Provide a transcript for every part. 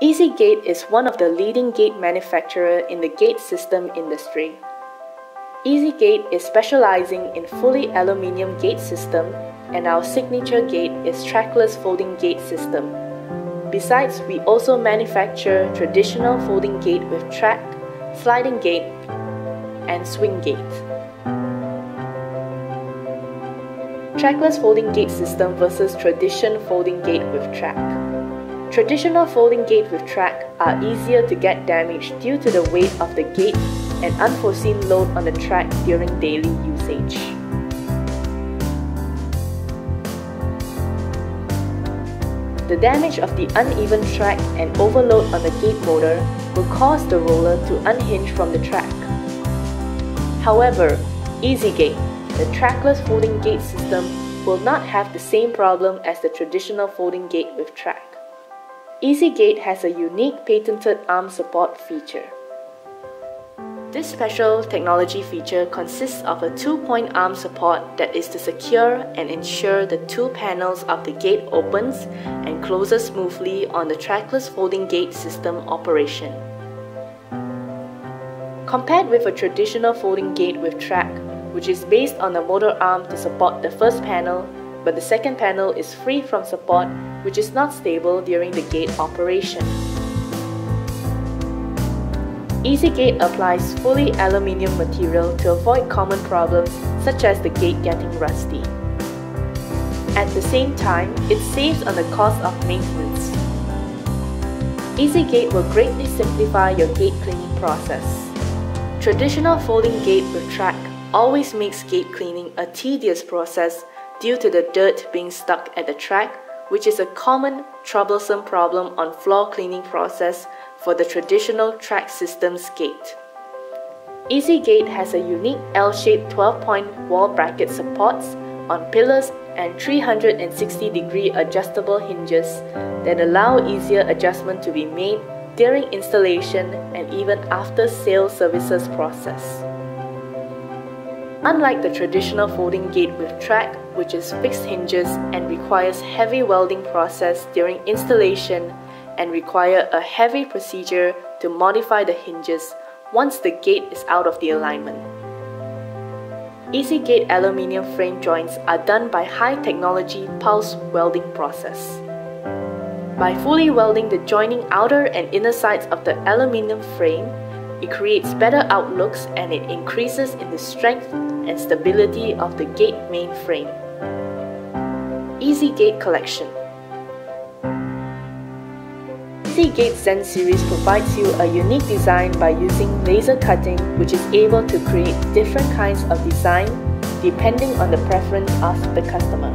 Ezgate is one of the leading gate manufacturer in the gate system industry. Ezgate is specializing in fully aluminium gate system and our signature gate is trackless folding gate system. Besides, we also manufacture traditional folding gate with track, sliding gate, and swing gate. Trackless folding gate system versus tradition folding gate with track. Traditional folding gate with track are easier to get damaged due to the weight of the gate and unforeseen load on the track during daily usage. The damage of the uneven track and overload on the gate motor will cause the roller to unhinge from the track. However, Ezgate, the trackless folding gate system, will not have the same problem as the traditional folding gate with track. Ezgate has a unique patented arm support feature. This special technology feature consists of a two-point arm support that is to secure and ensure the two panels of the gate opens and closes smoothly on the trackless folding gate system operation. Compared with a traditional folding gate with track, which is based on a motor arm to support the first panel, but the second panel is free from support, which is not stable during the gate operation. Ezgate applies fully aluminium material to avoid common problems such as the gate getting rusty. At the same time, it saves on the cost of maintenance. Ezgate will greatly simplify your gate cleaning process. Traditional folding gate with track always makes gate cleaning a tedious process due to the dirt being stuck at the track, which is a common troublesome problem on floor cleaning process for the traditional track systems gate. Ezgate has a unique L-shaped 12-point wall bracket supports on pillars and 360 degree adjustable hinges that allow easier adjustment to be made during installation and even after sale services process. Unlike the traditional folding gate with track, which is fixed hinges and requires heavy welding process during installation and require a heavy procedure to modify the hinges once the gate is out of the alignment. Ezgate aluminium frame joints are done by high technology pulse welding process. By fully welding the joining outer and inner sides of the aluminium frame, it creates better outlooks and it increases in the strength and stability of the gate main frame. Ezgate Collection Ezgate Zen series provides you a unique design by using laser cutting which is able to create different kinds of design depending on the preference of the customer.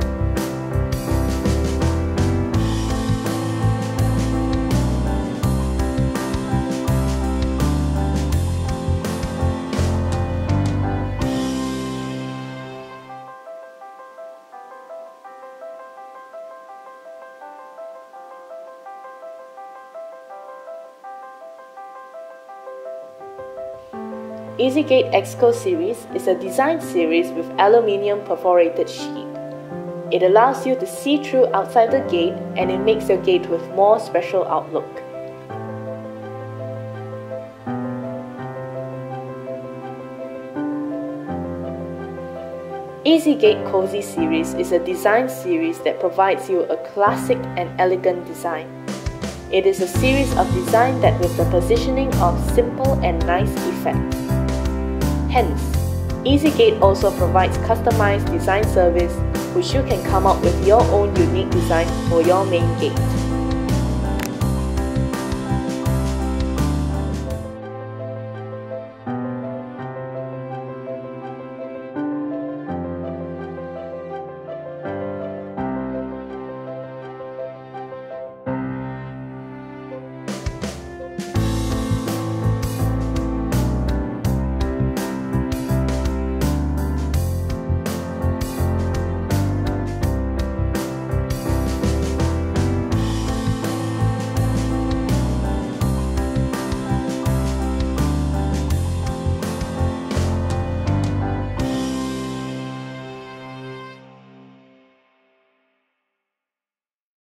Ezgate Exco series is a design series with aluminium perforated sheet. It allows you to see through outside the gate and it makes your gate with more special outlook. Ezgate Cozy series is a design series that provides you a classic and elegant design. It is a series of design that with the positioning of simple and nice effect. Hence, Ezgate also provides customized design service which you can come up with your own unique design for your main gate.